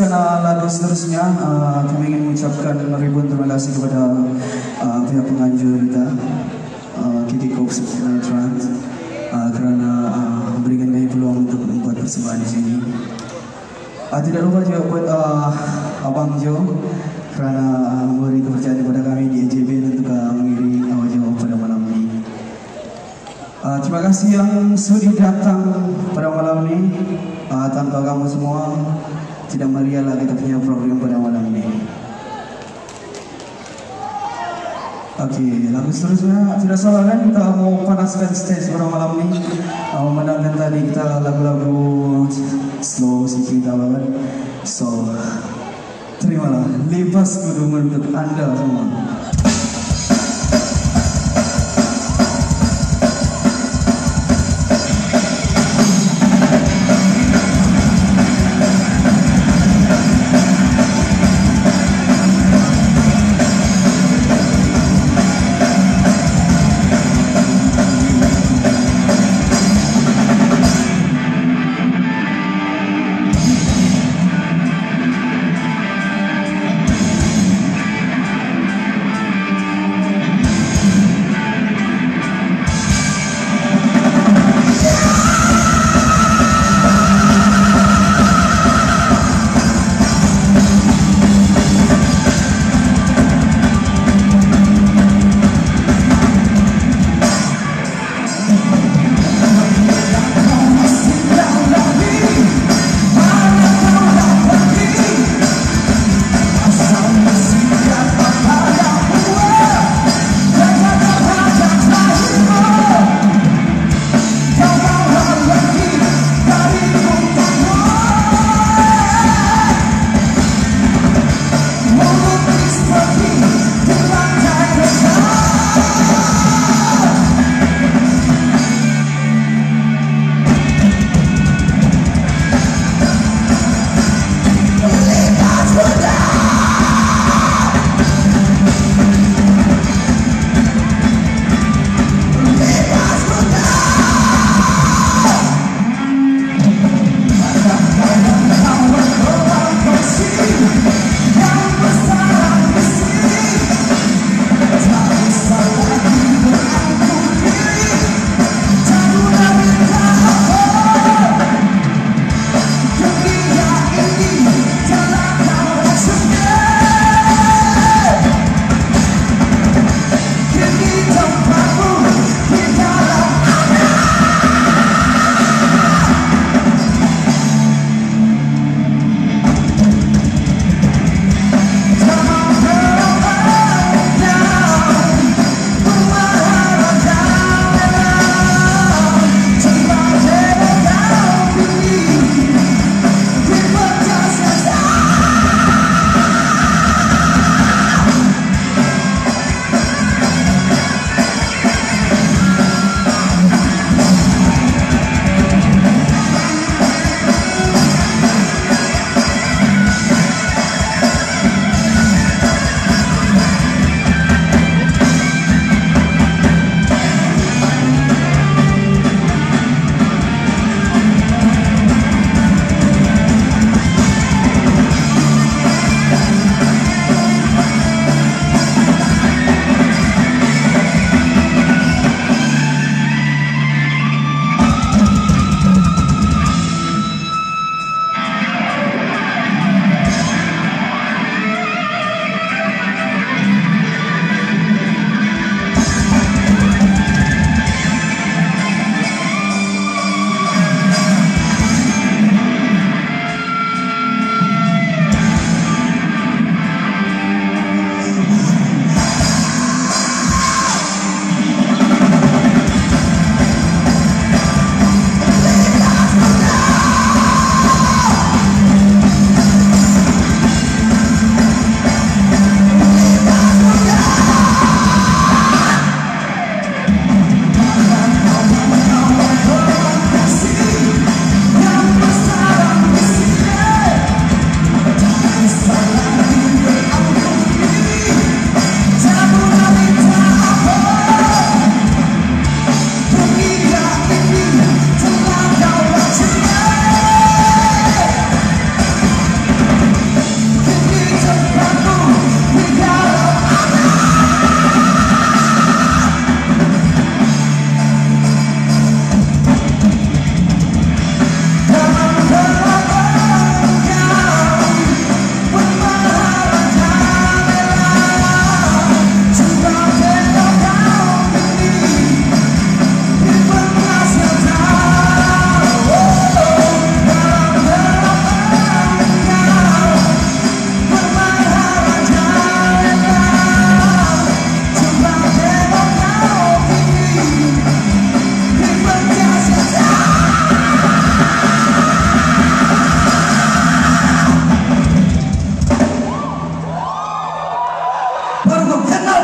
meneruskan uh, lagu seterusnya, uh, kami ingin mengucapkan ribuan terima kasih kepada uh, pihak penganjur kita, uh, Kiki Cox Trans, uh, kerana uh, memberikan kami peluang untuk membuat persembahan di sini. Uh, tidak lupa juga buat uh, Abang Jo kerana uh, memberi kepercayaan kepada kami di EJB untuk uh, mengiringi Abang Jo pada malam ini. Uh, terima kasih yang sudi datang pada malam ini. Uh, tanpa kamu semua, tidak meriah lah kita punya program pada malam ini. Okey, lagu seterusnya tidak salah kan kita mau panaskan stage pada malam ini. Uh, memandangkan tadi kita lagu-lagu slow sikit apa kan. So, terimalah lepas kudu untuk anda semua.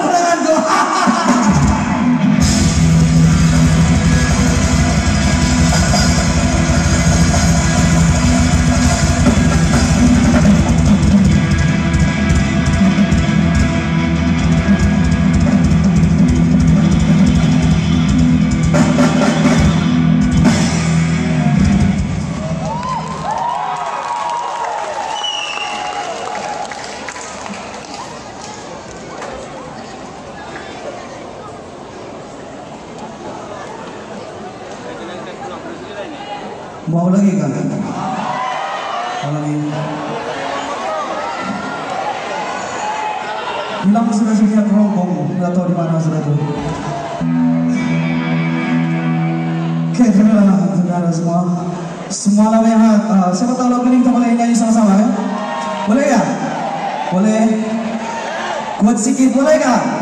berangan doa. Kuat sikit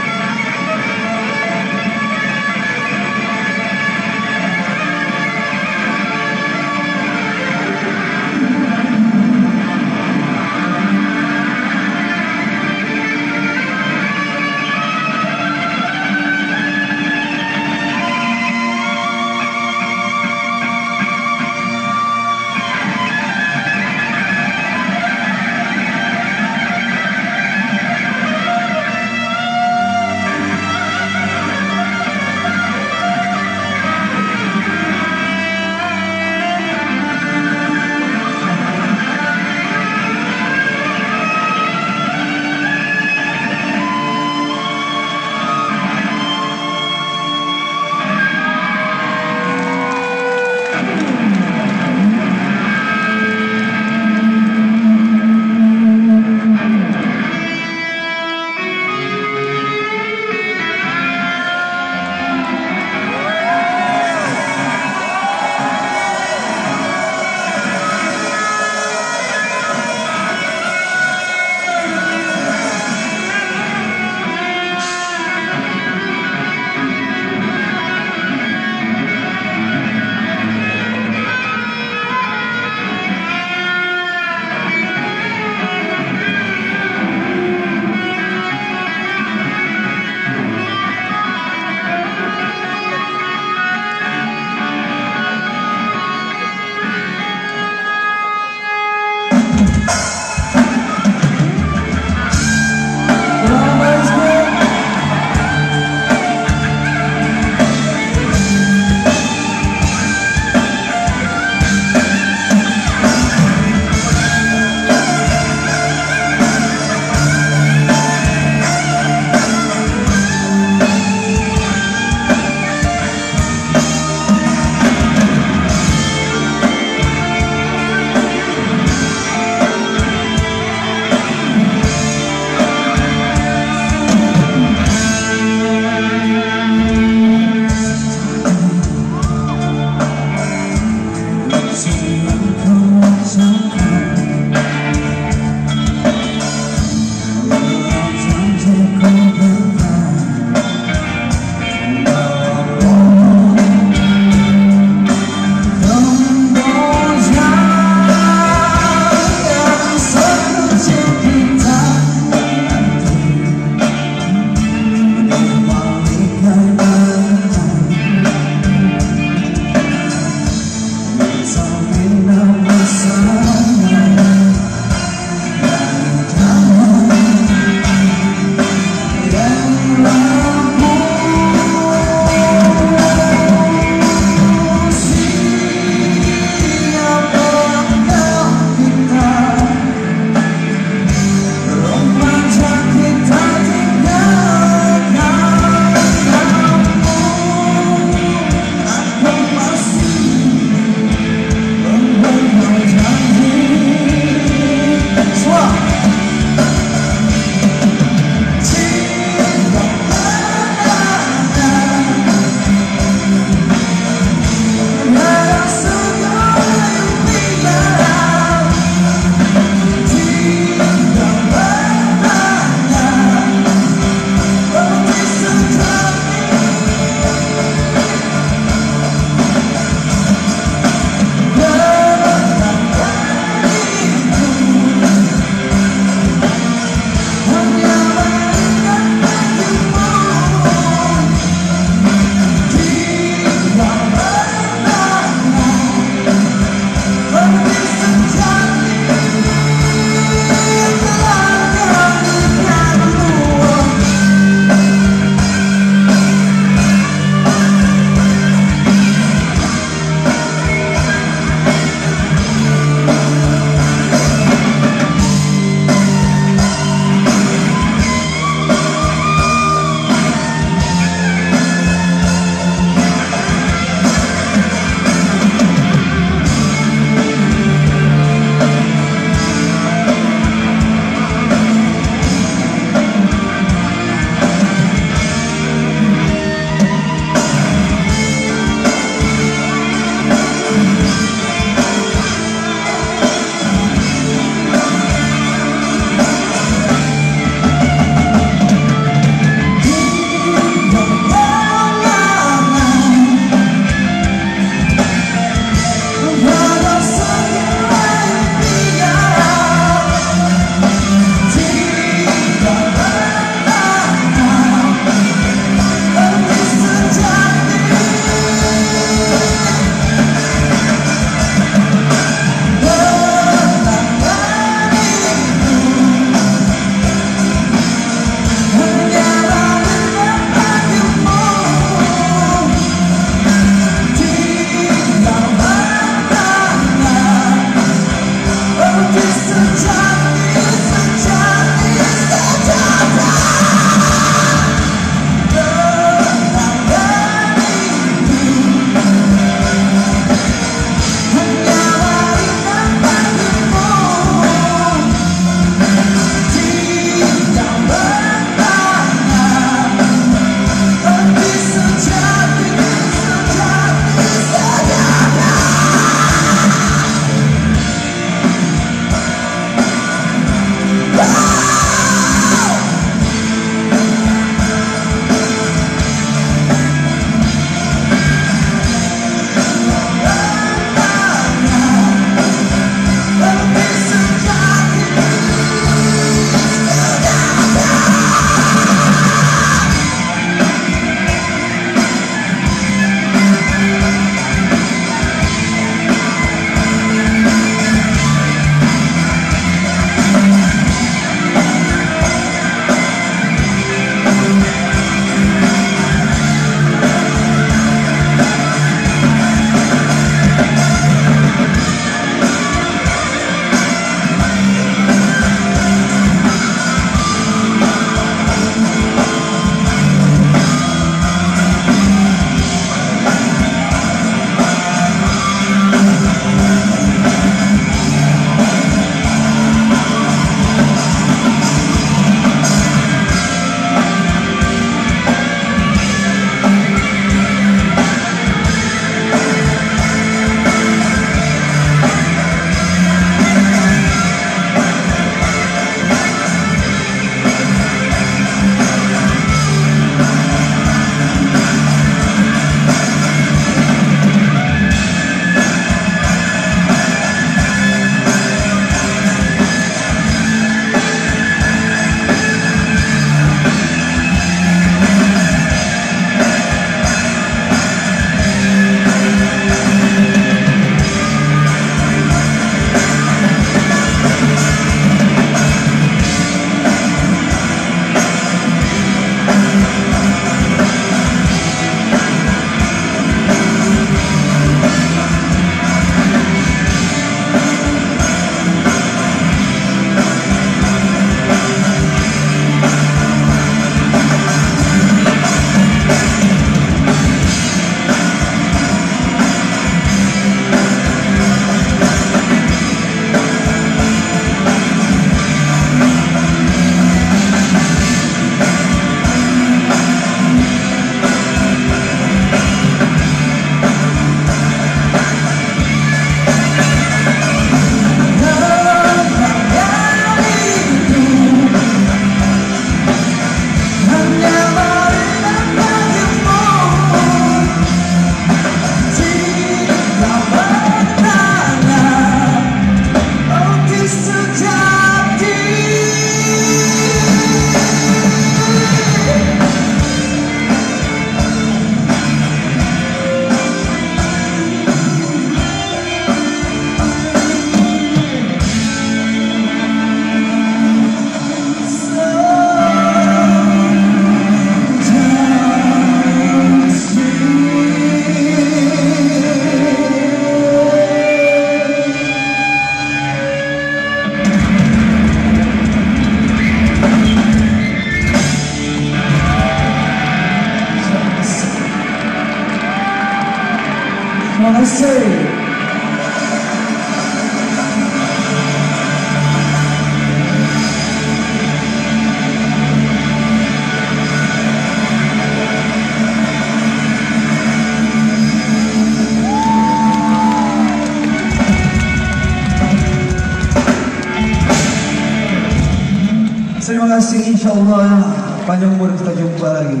kasih insyaAllah panjang umur kita jumpa lagi.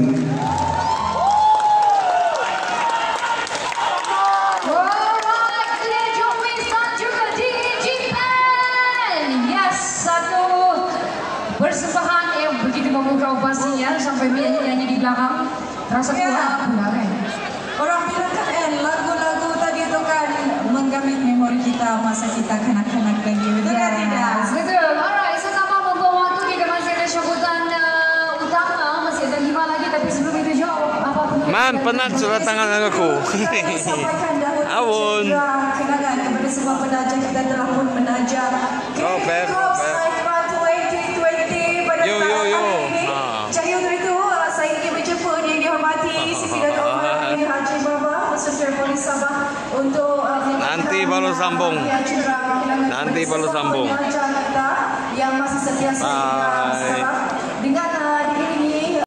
Persembahan yang begitu sampai nyanyi di belakang. Terasa Ya. kuat pula kan? Orang bilang kan eh, lagu-lagu tadi itu kan menggamit memori kita masa kita kanak-kanak Man, penat surat tangan aku. Sampaikan dahulu Awun. cedera kenangan kepada semua penaja kita telah pun menaja. Oh, Pep, Cross Pep. Night Fun 2020 pada Yo, yo, tahun yo. ini. Jadi untuk itu saya ingin menjemput yang dihormati Sisi Dato' Umar bin Haji Baba beserta Polis Sabah untuk uh, Nanti baru sambung. Nanti baru sambung. Yang masih sentiasa Bye. kita